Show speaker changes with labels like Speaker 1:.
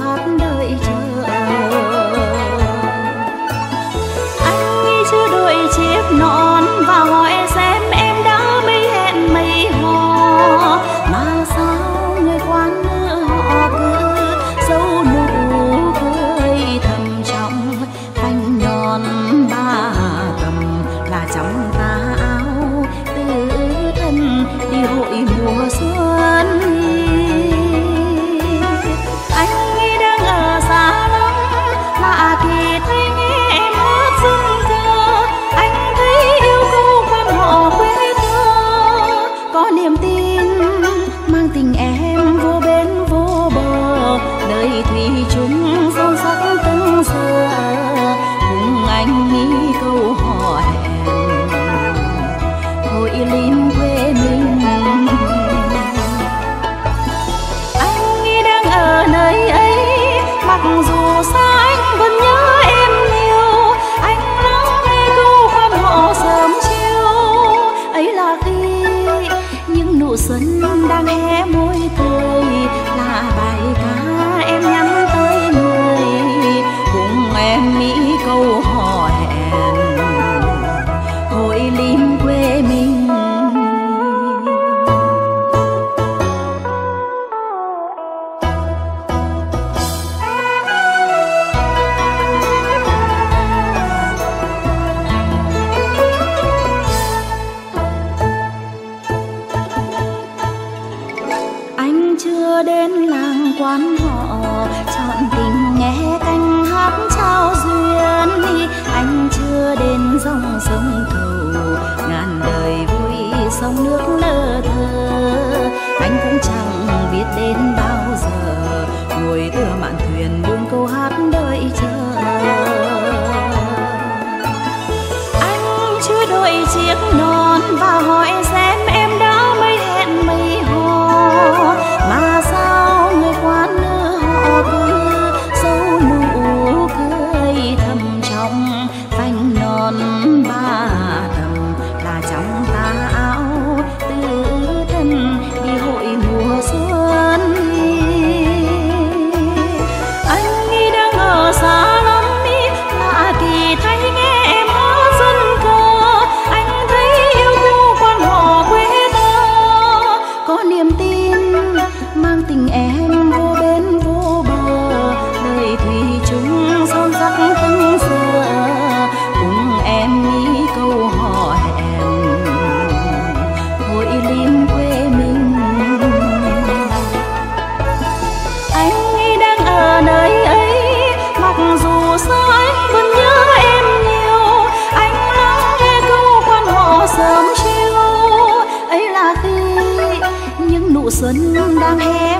Speaker 1: anh nghĩ chưa đội chiếc nón và ngoe xem em đã mấy hẹn mấy hò. Mà sao người quan nữ họ cứ giấu nụ cười thầm trong thanh nhon ba tầm là cháu ta có niềm tin mang tình em vô bến vô bờ. Đời thủy chung son sắc từng giờ cùng anh nghĩ câu hò hẹn. Hội lim quê mình. Anh nghĩ đang ở nơi ấy, mặc dù đến làng quán họ, chọn tình nghe canh hát trao duyên. Đi anh chưa đến dòng sông cầu, ngàn đời vui sông nước nơ thơ. Anh cũng chẳng biết đến bao giờ, ngồi tựa mạn thuyền buông câu hát đợi chờ. Anh chưa đội chiếc nón và hỏi xe tin mang tình em đang hé.